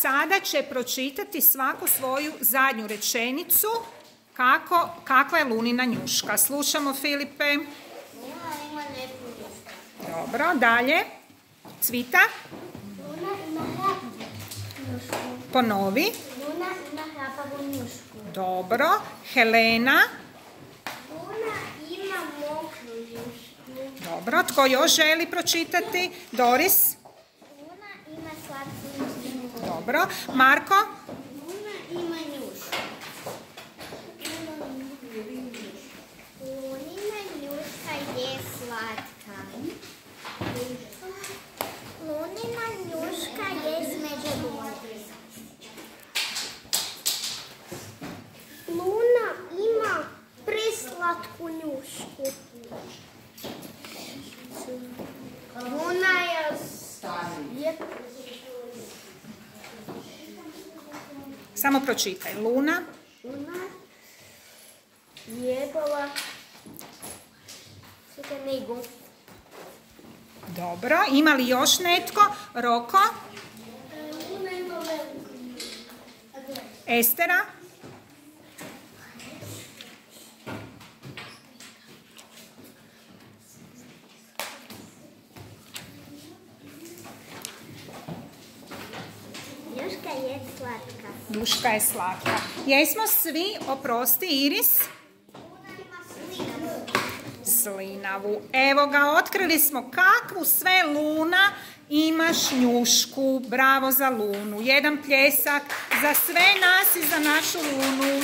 Sada će pročitati svaku svoju zadnju rečenicu kako, kakva je lunina njuška. Slušamo Filipe. Dobro, dalje. Cvita, Luna ima hrapavu njušku. ponovi. Luna ima hrapavu njušku. Dobro. Helena. Luna ima mokru njušku. Dobro, tko još želi pročitati? Doris. Luna ima slatku njušku. Dobro. Marko. Luna ima njušku. Lunina njuška je slatka. Lunina njuška je između lune. Luna ima preslatku njušku. Luna je... je Samo pročitaj. Luna. Luna Čekaj, nego. Dobro. Ima li još netko? Roko. Luna ima veliku. Estera. Njuška je slatka. Njuška je slatka. Jesmo svi, oprosti Iris, slinavu. Evo ga, otkrili smo kakvu sve luna imaš njušku. Bravo za lunu. Jedan pljesak za sve nas i za našu lunu.